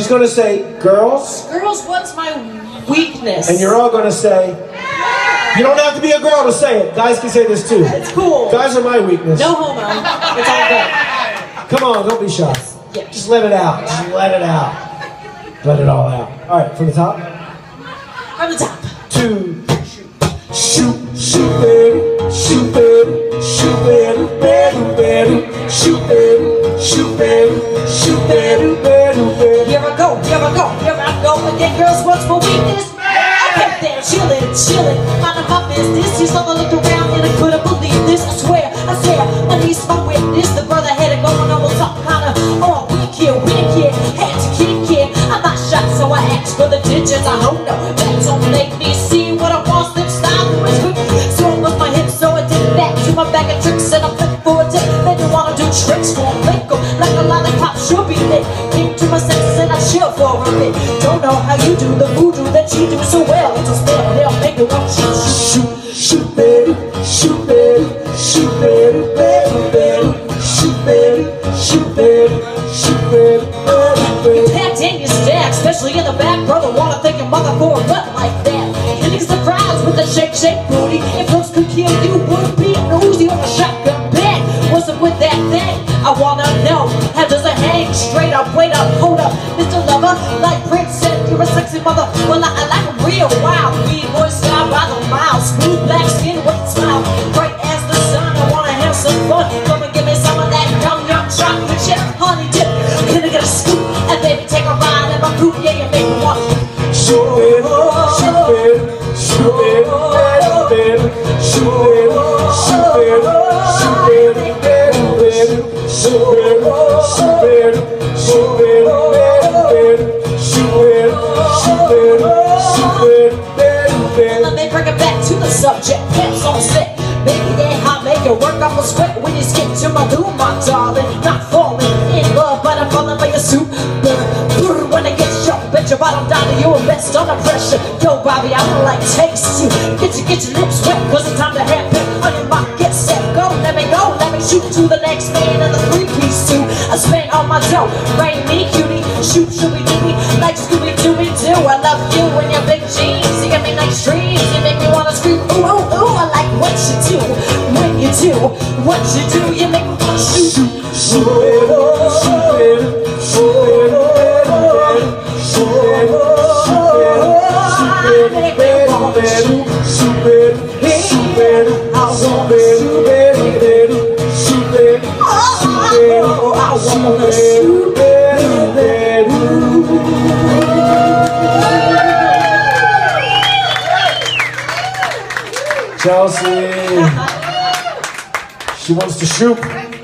She's going to say, girls, Girls, what's my weakness? and you're all going to say, you don't have to be a girl to say it. Guys can say this too. It's cool. Guys are my weakness. No homo. It's all good. Come on, don't be shy. Yeah. Just let it out. Just let it out. Let it all out. All right, from the top. From the top. Two. Shoop, shoop, baby. I again. Girls, what's my weakness? I kept there, chillin', chillin', minding my business. He's all looked around and I couldn't believe this. I swear, I swear, when he's my witness, the brother had it going on with some kind of oh, weak here. Had to kick here. I'm not shot, so I asked for the digits. I hope no, that don't make me see what I want. Them style was quick, so was my hips, so I did back to my bag of tricks and I flipped for a tip. They didn't wanna do tricks for a lick 'em like a lollipop should be lit. Don't know how you do the voodoo that you do so well. It's a spell, they'll make it want you shoop. Shoop, shoop, baby. Shoop, baby. Shoop, baby. Baby. Shoop, baby. Shoop, baby. Shoop, baby. Baby. Packed in your stack, especially in the back, brother. Wanna thank your mother for a butt like that. And he's surprised with the shake, shake booty. Like Prince said, you're a sexy mother. Well, I, I like a real wild weed boy style by the mile. Smooth black skin a smile, bright as the sun. I wanna have some fun. Come and give me some of that young, young chocolate chip, honey dip. Can I get a scoop? And baby, take a ride in my coupe. Yeah, you make me want Shoop, baby. Shoop, baby. Shoop, baby. Baby, baby. Shoop, baby. Shoop, baby. Shoop, baby. Baby, baby. Shoop, baby. Make it. I'm a sweat when you skip to my room, my darling. Not falling in love, but I'm falling for your soup. Brr, brr, when it gets sharp, bet your bottom down to you and best under pressure. Yo, Bobby, I feel like taste you. Get your, get your lips wet, cause it's time to have it. On your mark, get set, go, let me go. Let me shoop to the next man in the three-piece suit. I spent all my dough, rain me, cutie. Shoop, shooby dooby, like Scooby Doo. I love you and your big jeans. You give me nice dreams. You make me wanna scream. Ooh, ooh, ooh. I like what you do. Do what you do, you make me wanna shoop. Shoop, baby. Shoop, baby. Shoop. Baby, baby. Shoop, baby. Shoop, baby. Shoop, baby. Baby, baby. Shoop, baby. Shoop, baby. Shoop, baby. Baby, baby. Shoop, baby. Shoop, baby. Oh, I wanna Shoop, baby, baby. Chelsea. She wants to shoop.